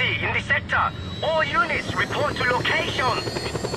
in the sector. All units report to location.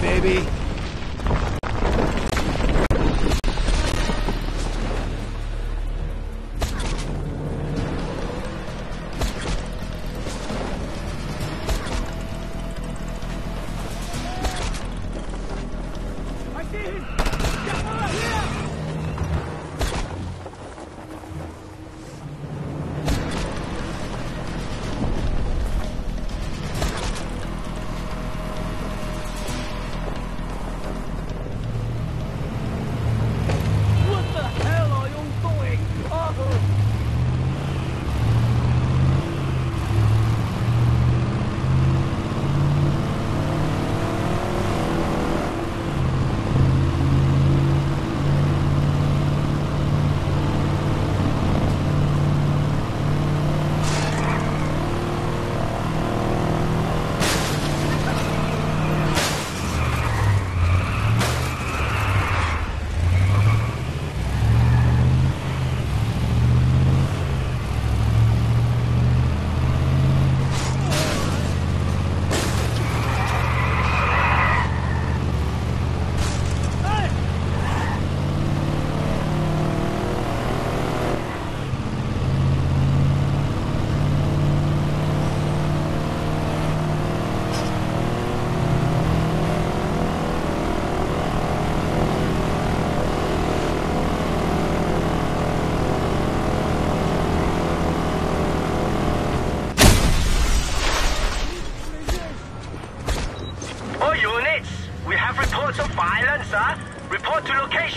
Baby.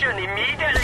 是你迷恋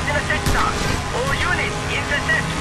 Charge in a sector. All units, intercept.